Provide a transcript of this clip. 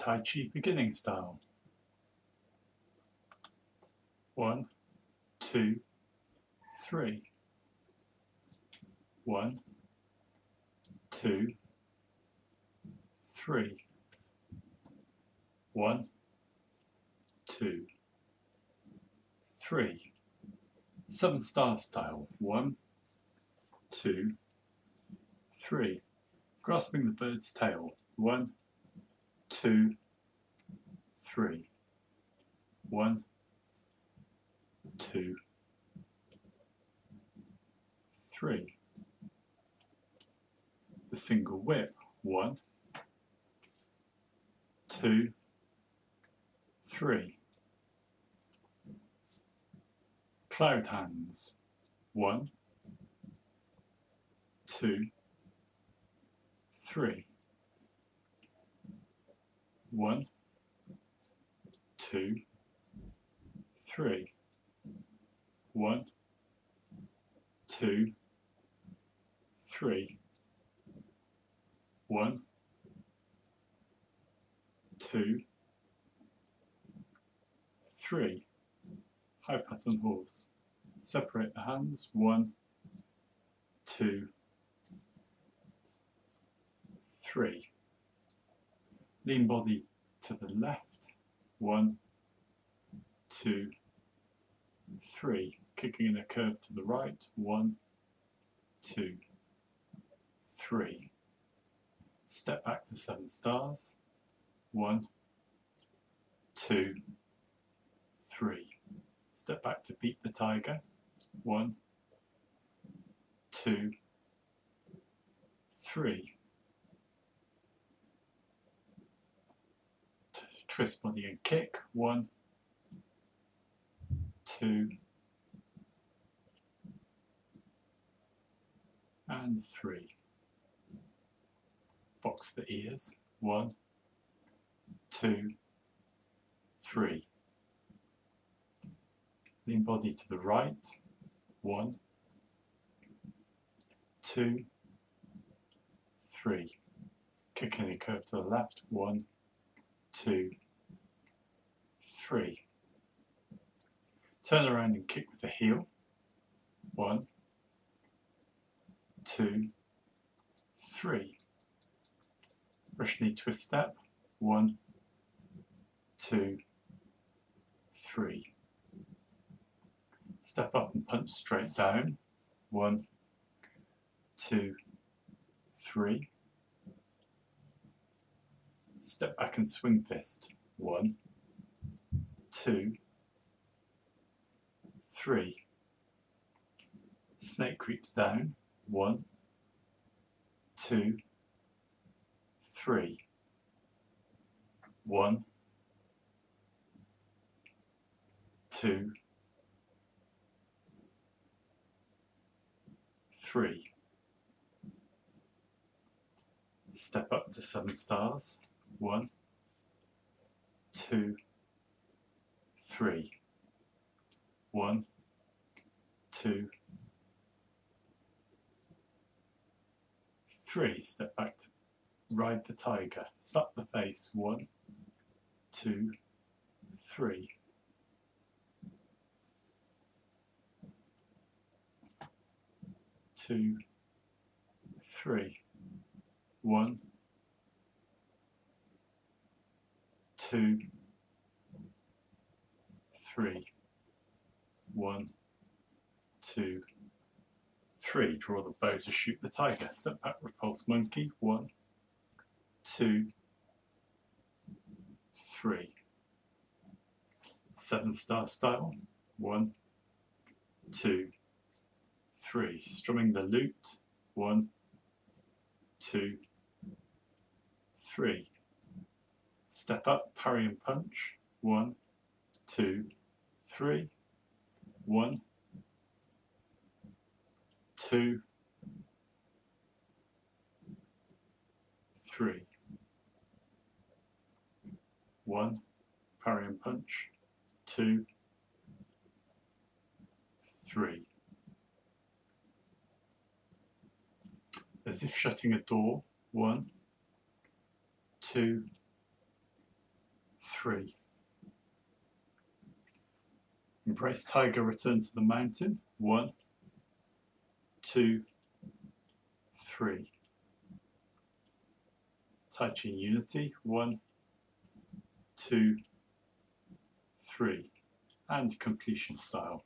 Tai Chi beginning style. One, two, three. One, two, three. One, two, three. Seven star style. One, two, three. Grasping the bird's tail. One, two, three. One, two, three. The single whip. One, two, three. Cloud hands. One, two, three. One, two, three. One, two, three. One, two, three. High pat on horse. Separate the hands. One, two, three. Lean body to the left. One, two, three. Kicking in a curve to the right. One, two, three. Step back to seven stars. One, two, three. Step back to beat the tiger. One, two, three. Twist body and kick. One, two, and three. Box the ears. One, two, three. Lean body to the right. One, two, three. Kick in a curve to the left. One, two, three. Turn around and kick with the heel. One, two, three. Brush knee twist step. One, two, three. Step up and punch straight down. One, two, three. Step back and swing fist. One, two, three. Snake creeps down. One, two, three. One, two, three. Step up to seven stars. One, two, three. One, two, three. Step back to ride the tiger. Slap the face. One, two, three. Two, three. One, two, three. One, two, three. Draw the bow to shoot the tiger. Step back, repulse monkey. One, two, three. Seven star style. One, two, three. Strumming the lute. One, two, three. Step up, parry and punch. One, two, three. One, two, three. One, parry and punch. Two, three. As if shutting a door. One, two, three. Embrace Tiger, return to the mountain. One, two, three. Tai Chi Unity. One, two, three. And completion style.